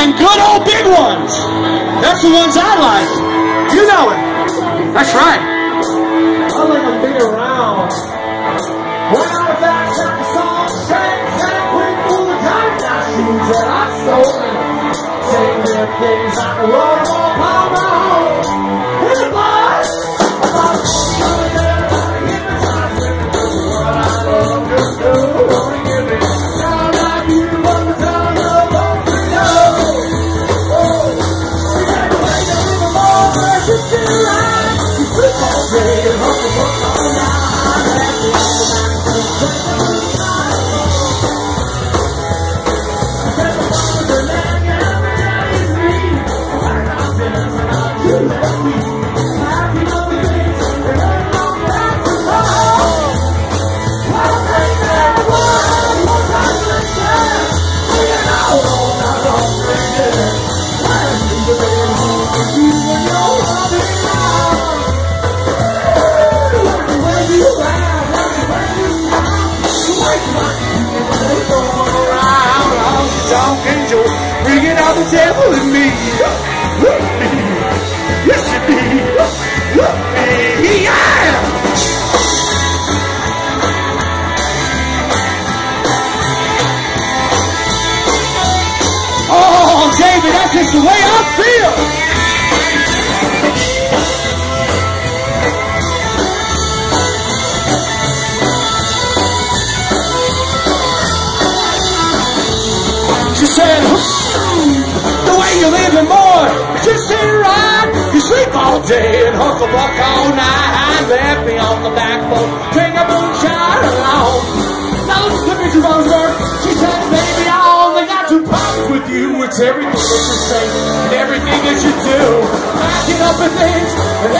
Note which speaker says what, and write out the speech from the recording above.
Speaker 1: and good old big ones. That's the ones I like. You know it. That's right.
Speaker 2: I like them big around. When I was outside the song, straight, straight, quick, full of time, now shoes that I stole. Their things like a roll on my mouth.
Speaker 1: Don't angel, bringing out the devil me. Look me, yes indeed. Look me, yeah. Oh, David, that's just the way I feel. Said, the way you living, boy, just ain't right. You sleep all day and hucklebuck all night. Left me on the back porch, drink a moonshine alone. Now listen to me, Roseburg. She said, baby, I only got two problems with you. It's everything that you say and everything that you do. Backing up and things, and